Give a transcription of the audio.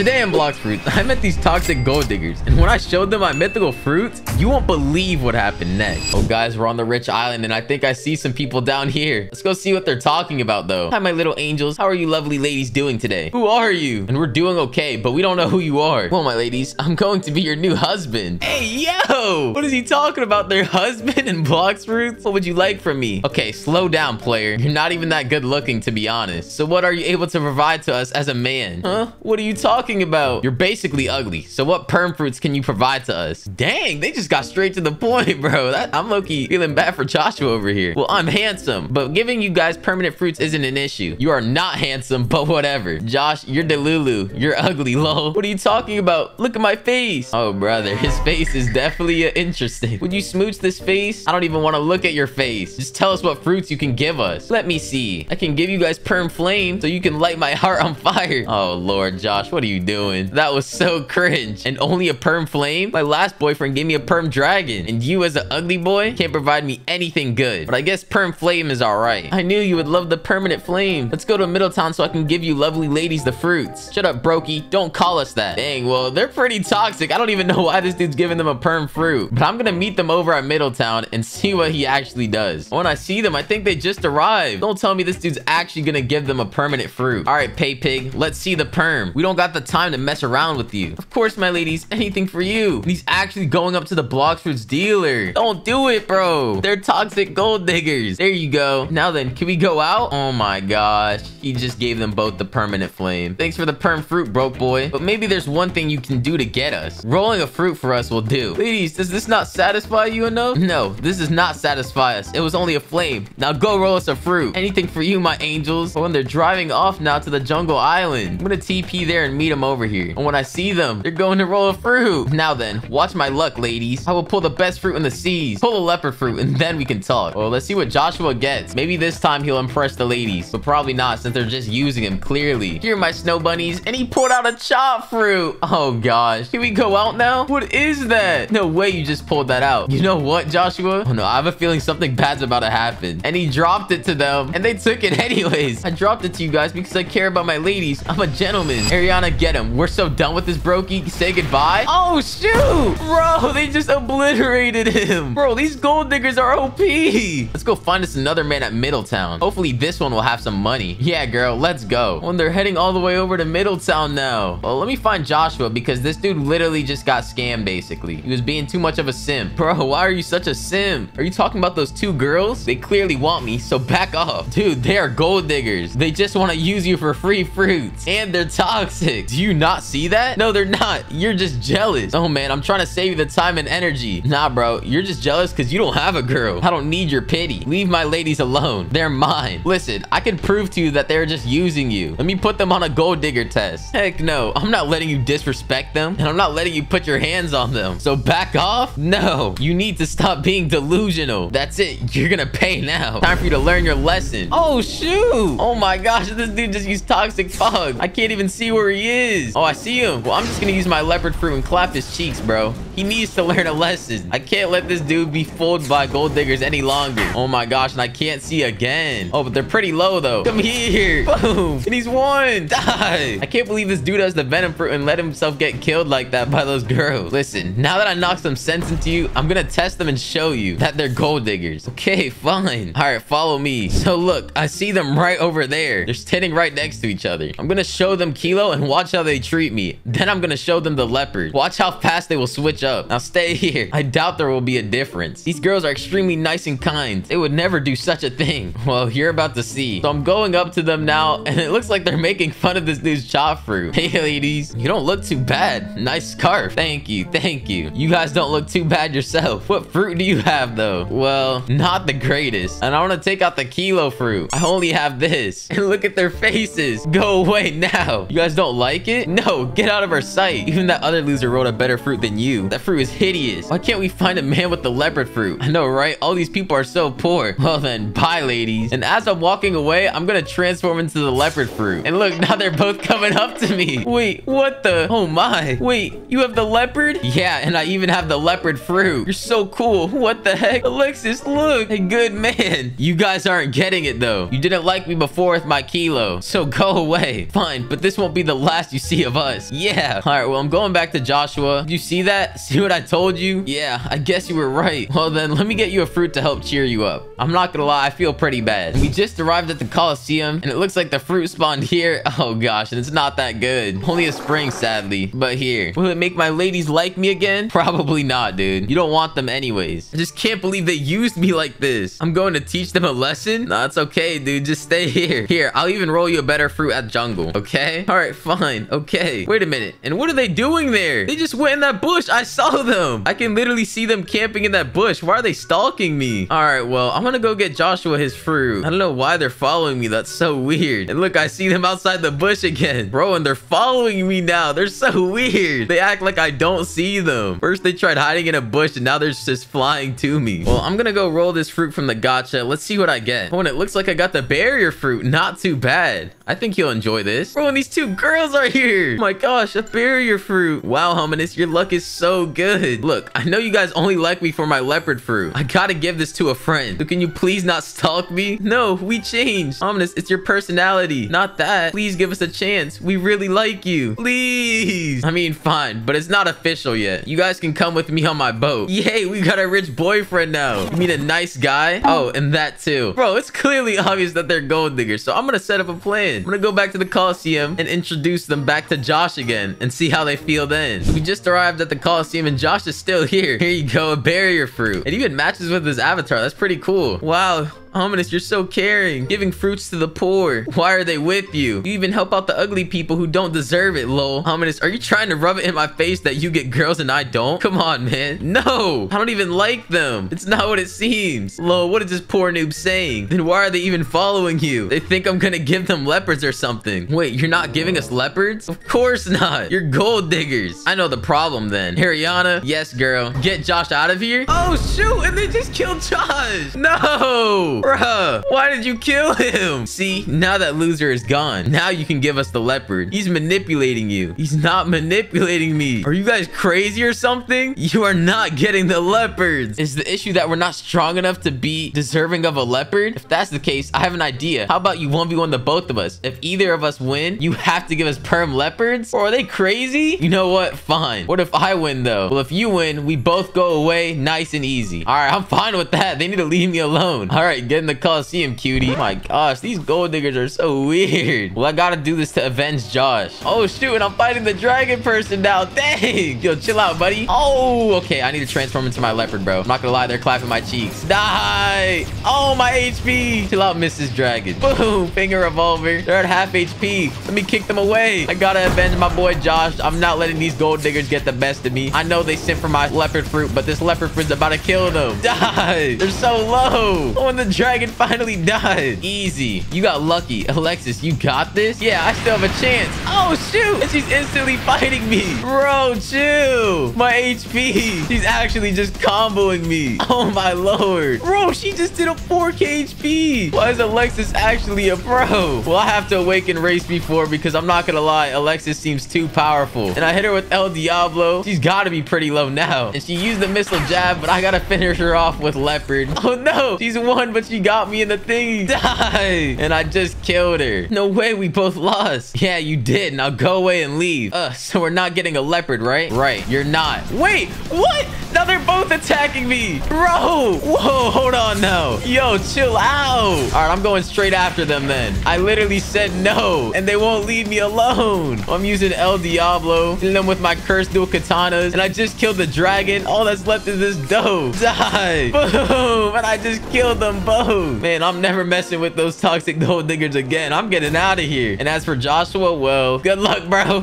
today in Blox Fruits, I met these toxic gold diggers. And when I showed them my mythical fruits, you won't believe what happened next. Oh, guys, we're on the rich island, and I think I see some people down here. Let's go see what they're talking about, though. Hi, my little angels. How are you lovely ladies doing today? Who are you? And we're doing okay, but we don't know who you are. Well, my ladies, I'm going to be your new husband. Hey, yo! What is he talking about? Their husband in Blox Fruits? What would you like from me? Okay, slow down, player. You're not even that good looking, to be honest. So what are you able to provide to us as a man? Huh? What are you talking about? You're basically ugly. So what perm fruits can you provide to us? Dang, they just got straight to the point, bro. That, I'm low-key feeling bad for Joshua over here. Well, I'm handsome, but giving you guys permanent fruits isn't an issue. You are not handsome, but whatever. Josh, you're Delulu. You're ugly, lol. What are you talking about? Look at my face. Oh, brother, his face is definitely uh, interesting. Would you smooch this face? I don't even want to look at your face. Just tell us what fruits you can give us. Let me see. I can give you guys perm flame so you can light my heart on fire. Oh, Lord, Josh, what are you doing? That was so cringe. And only a perm flame? My last boyfriend gave me a perm dragon. And you as an ugly boy can't provide me anything good. But I guess perm flame is all right. I knew you would love the permanent flame. Let's go to Middletown so I can give you lovely ladies the fruits. Shut up, Brokey. Don't call us that. Dang, well, they're pretty toxic. I don't even know why this dude's giving them a perm fruit. But I'm gonna meet them over at Middletown and see what he actually does. When I see them, I think they just arrived. Don't tell me this dude's actually gonna give them a permanent fruit. All right, pay pig. Let's see the perm. We don't got the time to mess around with you. Of course, my ladies, anything for you. And he's actually going up to the Blox Fruits dealer. Don't do it, bro. They're toxic gold diggers. There you go. Now then, can we go out? Oh my gosh. He just gave them both the permanent flame. Thanks for the perm fruit, broke boy. But maybe there's one thing you can do to get us. Rolling a fruit for us will do. Ladies, does this not satisfy you enough? No, this does not satisfy us. It was only a flame. Now go roll us a fruit. Anything for you, my angels. Oh, and they're driving off now to the jungle island. I'm gonna TP there and meet them over here. And when I see them, they're going to roll a fruit. Now then, watch my luck, ladies. I will pull the best fruit in the seas. Pull a leopard fruit, and then we can talk. Well, let's see what Joshua gets. Maybe this time he'll impress the ladies, but probably not since they're just using him clearly. Here, my snow bunnies, and he pulled out a chop fruit. Oh gosh, can we go out now? What is that? No way you just pulled that out. You know what, Joshua? Oh no, I have a feeling something bad's about to happen. And he dropped it to them, and they took it anyways. I dropped it to you guys because I care about my ladies. I'm a gentleman. Ariana, get him. We're so done with this brokey. Say goodbye. Oh shoot, bro, they just obliterated him. Bro, these gold diggers are OP. Let's go find us another man at Middletown. Hopefully this one will have some money. Yeah, girl, let's go. When they're heading all the way over to Middletown now. Well, let me find Joshua because this dude literally just got scammed, basically. He was being too much of a sim. Bro, why are you such a sim? Are you talking about those two girls? They clearly want me, so back off. Dude, they are gold diggers. They just want to use you for free fruits. And they're toxic. Do you not see that? No, they're not. You're just jealous. Oh, man, I'm trying to save you the time and energy. Nah, bro, you're just jealous because you don't have a girl. I don't need your pity. Leave my ladies alone. They're mine. Listen, I can prove to you that they're just using you. Let me put them on a gold digger test. Heck no, I'm not letting you disrespect them and I'm not letting you put your hands on them. So back off? No, you need to stop being delusional. That's it. You're gonna pay now. Time for you to learn your lesson. Oh, shoot. Oh my gosh, this dude just used toxic fog. I can't even see where he is. Oh, I see him. Well, I'm just gonna use my leopard fruit and clap his cheeks, bro. He needs to learn a lesson. I can't let this dude be fooled by gold diggers any longer. Oh my gosh, and I can't see again. Oh, but they're pretty low though. Come here. Boom. And he's won. Die. I can't believe this dude has the venom fruit and let himself get killed like that by those girls. Listen, now that I knocked some sense into you, I'm gonna test them and show you that they're gold diggers. Okay, fine. All right, follow me. So look, I see them right over there. They're sitting right next to each other. I'm gonna show them Kilo and watch how they treat me. Then I'm gonna show them the leopard. Watch how fast they will switch up. Now stay here. I doubt there will be a difference. These girls are extremely nice and kind. They would never do such a thing. Well, you're about to see. So I'm going up to them now, and it looks like they're making fun of this dude's chop fruit. Hey, ladies, you don't look too bad. Nice scarf. Thank you. Thank you. You guys don't look too bad yourself. What fruit do you have, though? Well, not the greatest. And I want to take out the kilo fruit. I only have this. And look at their faces. Go away now. You guys don't like it? No, get out of our sight. Even that other loser wrote a better fruit than you. That fruit is hideous. Why can't we find a man with the leopard fruit? I know, right? All these people are so poor. Well then, bye, ladies. And as I'm walking away, I'm gonna transform into the leopard fruit. And look, now they're both coming up to me. Wait, what the? Oh my. Wait, you have the leopard? Yeah, and I even have the leopard fruit. You're so cool. What the heck? Alexis, look. A good man. You guys aren't getting it though. You didn't like me before with my kilo. So go away. Fine, but this won't be the last you see of us. Yeah. All right, well, I'm going back to Joshua. You see that? See what I told you? Yeah, I guess you were right. Well then, let me get you a fruit to help cheer you up. I'm not gonna lie, I feel pretty bad. We just arrived at the Coliseum, and it looks like the fruit spawned here. Oh gosh, and it's not that good. Only a spring, sadly. But here, will it make my ladies like me again? Probably not, dude. You don't want them anyways. I just can't believe they used me like this. I'm going to teach them a lesson? Nah, it's okay, dude. Just stay here. Here, I'll even roll you a better fruit at jungle, okay? All right, fine. Okay. Wait a minute. And what are they doing there? They just went in that bush. I saw them. I can literally see them camping in that bush. Why are they stalking me? All right, well, I'm gonna go get Joshua his fruit. I don't know why they're following me. That's so weird. And look, I see them outside the bush again. Bro, and they're following me now. They're so weird. They act like I don't see them. First, they tried hiding in a bush, and now they're just flying to me. Well, I'm gonna go roll this fruit from the gacha. Let's see what I get. Oh, and it looks like I got the barrier fruit. Not too bad. I think you'll enjoy this. Bro, and these two girls are here. Oh my gosh, a barrier fruit. Wow, Ominous, your luck is so good. Look, I know you guys only like me for my leopard fruit. I gotta give this to a friend. So can you please not stalk me? No, we changed. Ominous, it's your personality, not that. Please give us a chance. We really like you. Please. I mean, fine, but it's not official yet. You guys can come with me on my boat. Yay, we got a rich boyfriend now. You mean a nice guy? Oh, and that too. Bro, it's clearly obvious that they're gold diggers, so I'm gonna set up a plan. I'm gonna go back to the Coliseum and introduce them back to Josh again and see how they feel then. We just arrived at the Coliseum and Josh is still here. Here you go, a barrier fruit. It even matches with his avatar. That's pretty cool. Wow, Ominous, you're so caring, giving fruits to the poor. Why are they with you? You even help out the ugly people who don't deserve it, lol. Ominous, are you trying to rub it in my face that you get girls and I don't? Come on, man. No, I don't even like them. It's not what it seems. Lol, what is this poor noob saying? Then why are they even following you? They think I'm gonna give them leopards or something. Wait, you're not giving us leopards? Of course not. You're gold diggers. I know the problem then. Ariana, yes, girl. Get Josh out of here. Oh, shoot, and they just killed Josh. No. Bruh, why did you kill him? See, now that loser is gone. Now you can give us the leopard. He's manipulating you. He's not manipulating me. Are you guys crazy or something? You are not getting the leopards. Is the issue that we're not strong enough to be deserving of a leopard? If that's the case, I have an idea. How about you 1v1 the both of us? If either of us win, you have to give us perm leopards? Or are they crazy? You know what? Fine. What if I win though? Well, if you win, we both go away nice and easy. All right, I'm fine with that. They need to leave me alone. All right, get in the Coliseum, cutie. Oh my gosh, these gold diggers are so weird. Well, I gotta do this to avenge Josh. Oh, shoot, and I'm fighting the dragon person now. Dang. Yo, chill out, buddy. Oh, okay. I need to transform into my leopard, bro. I'm not gonna lie, they're clapping my cheeks. Die. Oh, my HP. Chill out, Mrs. Dragon. Boom. Finger revolver. They're at half HP. Let me kick them away. I gotta avenge my boy Josh. I'm not letting these gold diggers get the best of me. I know they sent for my leopard fruit, but this leopard fruit's about to kill them. Die. They're so low. Oh, and the dragon finally died. Easy. You got lucky. Alexis, you got this? Yeah, I still have a chance. Oh, shoot. And she's instantly fighting me. Bro, chill. My HP. She's actually just comboing me. Oh, my lord. Bro, she just did a 4k HP. Why is Alexis actually a pro? Well, I have to awaken race before because I'm not gonna lie. Alexis seems too powerful. And I hit her with El Diablo. She's got to be pretty low now. And she used the missile jab, but I gotta finish her off with Leopard. Oh, no. She's won, but she got me in the thing. Die. And I just killed her. No way, we both lost. Yeah, you did. Now go away and leave. Uh, so we're not getting a leopard, right? Right, you're not. Wait, what? Now they're both attacking me. Bro, whoa, hold on now. Yo, chill out. All right, I'm going straight after them then. I literally said no, and they won't leave me alone. I'm using El Diablo, hitting them with my cursed dual katanas, and I just killed the dragon. All that's left is this dough. Die. Boom, and I just killed them both. Man, I'm never messing with those toxic gold diggers again. I'm getting out of here. And as for Joshua, well, good luck, bro.